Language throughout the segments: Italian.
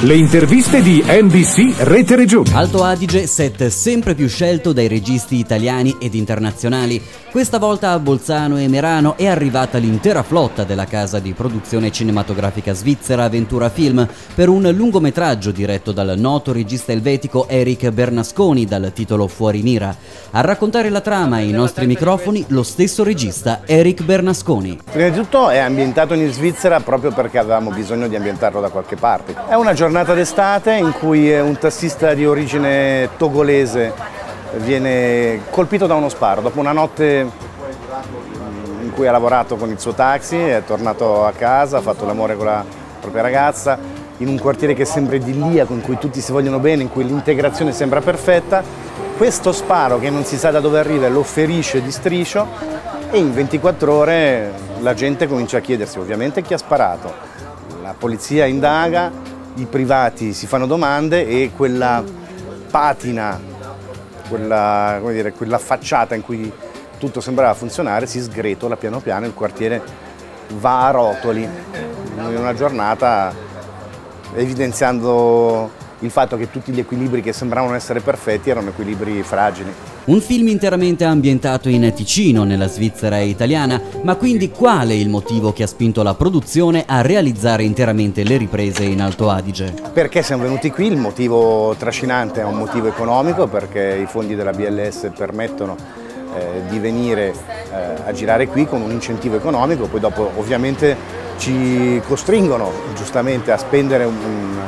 Le interviste di NBC Rete Regione. Alto Adige, set sempre più scelto dai registi italiani ed internazionali. Questa volta a Bolzano e Merano è arrivata l'intera flotta della casa di produzione cinematografica svizzera Aventura Film per un lungometraggio diretto dal noto regista elvetico Eric Bernasconi dal titolo Fuori Mira. A raccontare la trama ai nostri microfoni lo stesso regista Eric Bernasconi. Prima di tutto è ambientato in Svizzera proprio perché avevamo bisogno di ambientarlo da qualche parte. È una giornata d'estate in cui un tassista di origine togolese viene colpito da uno sparo. Dopo una notte in cui ha lavorato con il suo taxi, è tornato a casa, ha fatto l'amore con la propria ragazza, in un quartiere che sembra idilliaco, in cui tutti si vogliono bene, in cui l'integrazione sembra perfetta. Questo sparo che non si sa da dove arriva lo ferisce di striscio e in 24 ore la gente comincia a chiedersi ovviamente chi ha sparato. La polizia indaga, i privati si fanno domande e quella patina, quella, dire, quella facciata in cui tutto sembrava funzionare si sgretola piano piano, il quartiere va a rotoli in una giornata evidenziando il fatto che tutti gli equilibri che sembravano essere perfetti erano equilibri fragili. Un film interamente ambientato in Ticino, nella Svizzera italiana, ma quindi qual è il motivo che ha spinto la produzione a realizzare interamente le riprese in Alto Adige? Perché siamo venuti qui, il motivo trascinante è un motivo economico, perché i fondi della BLS permettono eh, di venire eh, a girare qui con un incentivo economico, poi dopo ovviamente ci costringono giustamente a spendere un, un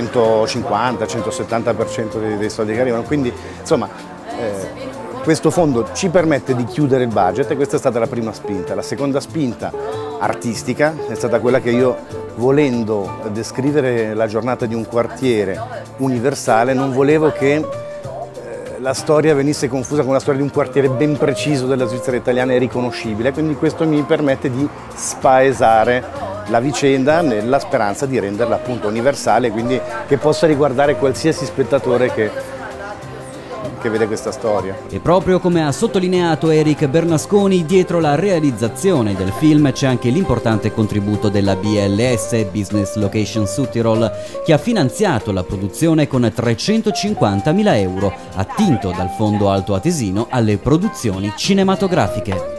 150-170% dei, dei soldi che arrivano, quindi insomma eh, questo fondo ci permette di chiudere il budget e questa è stata la prima spinta. La seconda spinta artistica è stata quella che io, volendo descrivere la giornata di un quartiere universale, non volevo che eh, la storia venisse confusa con la storia di un quartiere ben preciso della Svizzera italiana e riconoscibile, quindi questo mi permette di spaesare la vicenda nella speranza di renderla appunto universale, quindi che possa riguardare qualsiasi spettatore che che vede questa storia. E proprio come ha sottolineato Eric Bernasconi, dietro la realizzazione del film c'è anche l'importante contributo della BLS, Business Location Südtirol, che ha finanziato la produzione con 350.000 euro, attinto dal Fondo Alto Atesino alle produzioni cinematografiche.